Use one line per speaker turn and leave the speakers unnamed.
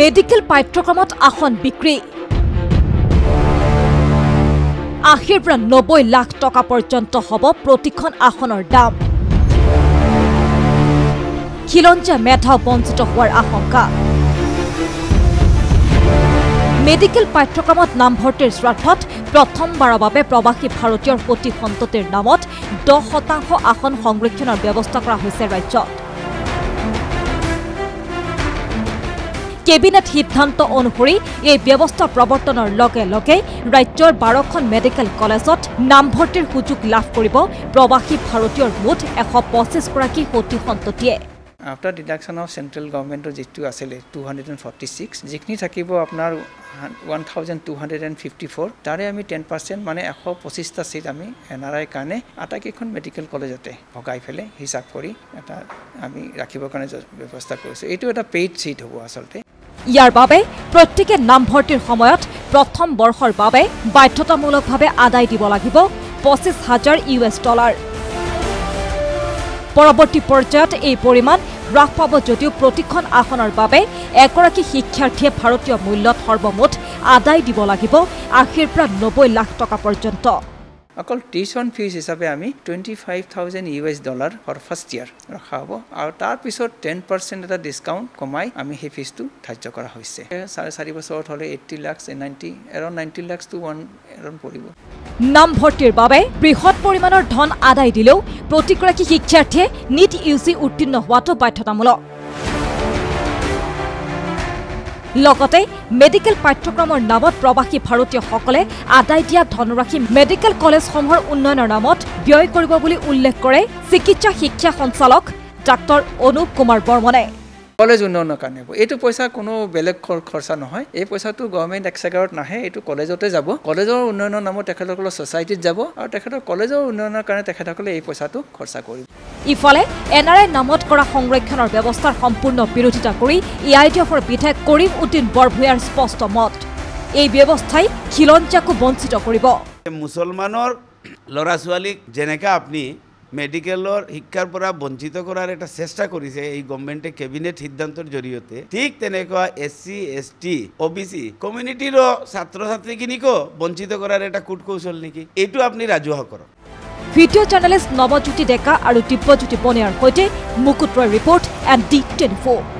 Medical পাঠ্যক্ৰমত আসন বিক্ৰী। আশীৰ পৰা নব্বৈ লাখ টকা পৰ্যন্ত হ'ব প্ৰতিখন আসনৰ দাম। খিলঞ্জীয়া মেধাও বঞ্চিত হোৱাৰ আশংকা। মেডিকেল পাঠ্যক্ৰমত নামভৰ্তিৰ স্বাৰ্থত প্ৰথমবাৰৰ বাবে প্ৰৱাসী ভাৰতীয়ৰ সতী সন্ততিৰ নামত দহ শতাংশ আসন সংৰক্ষণৰ ব্যৱস্থা কৰা হৈছে ৰাজ্যত। কেবিনেট সিদ্ধান্ত অনুসৰি এই ব্যৱস্থা প্ৰৱৰ্তনৰ লগে লগে ৰাজ্যৰ বাৰখন মেডিকেল কলেজত নামভৰ্তিৰ সুযোগ লাভ কৰিব। প্ৰৱাসী ভাৰতীয়ৰ মুঠ এশ পঁচিছগৰাকী সতী সন্ততিয়ে।
আফটাৰ ডিডাকশ্যন অফ চেণ্ট্ৰেল গভৰ্ণমেণ্টৰ যিটো আছিলে two hundred and forty six যিখিনি থাকিব আপোনাৰ one thousand two hundred and fifty four তাৰে আমি টেন পাৰ্চেণ্ট মানে এশ পঁচিছটা ছিট আমি এন আৰ আইৰ কাৰণে আটাইকেইখন মেডিকেল কলেজতে ভগাই পেলাই হিচাপ কৰি এটা আমি ৰাখিবৰ কাৰণে ব্যৱস্থা কৰিছোঁ। এইটো এটা পেইড ছিট হ'ব আচলতে।
ইয়াৰ বাবে প্ৰত্যেকে নামভৰ্তিৰ সময়ত প্ৰথম বৰ্ষৰ বাবে বাধ্যতামূলকভাৱে আদায় দিব লাগিব পঁচিছ হাজাৰ ইউ এছ ডলাৰ। পৰৱৰ্তী পৰ্যায়ত এই পৰিমাণ হ্ৰাস পাব যদিও প্ৰতিখন আসনৰ বাবে এগৰাকী শিক্ষাৰ্থীয়ে ভাৰতীয় মূল্যত সৰ্বমুঠ আদায় দিব লাগিব আশীৰ পৰা নব্বৈ লাখ টকা পৰ্যন্ত।
অকল টিউশ্যন ফিজ হিচাপে আমি twenty five thousand U S dollar for first year ৰখা হ'ব আৰু তাৰপিছত টেন পাৰ্চেণ্ট এটা ডিছকাউণ্ট কমাই আমি সেই ফিজটো ধাৰ্য কৰা হৈছে। চাৰে চাৰি বছৰত হ'লে eighty lakhs ninety around ninety lakhs to one around পৰিব।
নামভৰ্তিৰ বাবে বৃহৎ পৰিমাণৰ ধন আদায় দিলেও প্ৰতিগৰাকী শিক্ষাৰ্থীয়ে নীট ইউ জি উত্তীৰ্ণ হোৱাটো বাধ্যতামূলক। লগতে মেডিকেল পাঠ্যক্ৰমৰ নামত প্ৰৱাসী ভাৰতীয়সকলে আদায় দিয়া ধনৰাশি মেডিকেল কলেজসমূহৰ উন্নয়নৰ নামত ব্যয় কৰিব বুলি উল্লেখ কৰে চিকিৎসা শিক্ষা সঞ্চালক ডাক্তৰ অনুপ কুমাৰ বৰ্মনে।
কলেজ উন্নয়নৰ কাৰণে হ'ব এইটো পইচা কোনো বেলেগ খৰ- খৰচা নহয়। এই পইচাটো গভৰ্ণমেণ্ট এক্সেকাৰত নাহে এইটো কলেজতে যাব। কলেজৰ উন্নয়নৰ নামত তেখেতসকলৰ ছ'চাইটিত যাব আৰু তেখেতৰ কলেজৰ উন্নয়নৰ কাৰণে তেখেতসকলে এই পইচাটো খৰচা কৰিব।
ইফালে এন আৰ আই নামত কৰা সংৰক্ষণৰ ব্যৱস্থাৰ সম্পূৰ্ণ বিৰোধিতা কৰি এ আই ডি এফৰ বিধায়ক কৰিম উদ্দিন বৰভূঞাৰ স্পষ্ট মত। এই ব্যৱস্থাই খিলঞ্জীয়াকো বঞ্চিত কৰিব।
মুছলমানৰ ল'ৰা ছোৱালীক যেনেকৈ আপুনি মেডিকেলৰ শিক্ষার পৰা বঞ্চিত কৰাৰ এটা চেষ্টা কৰিছে এই গভৰ্ণমেণ্টে কেবিনেট সিদ্ধান্তৰ জৰিয়তে। ঠিক তেনেকুৱা S C S T O' B C কমিউনিটিৰো ছাত্ৰ ছাত্ৰীখিনিকো বঞ্চিত কৰাৰ এটা কূট কৌশল নেকি? এইটো আপুনি ৰাজহুৱা কৰক।
ভিডিঅ' জাৰ্নেলিষ্ট নৱজ্যোতি ডেকা আৰু দিব্যজ্যোতি বনিয়াৰ সৈতে Mukut Roy report and D twenty four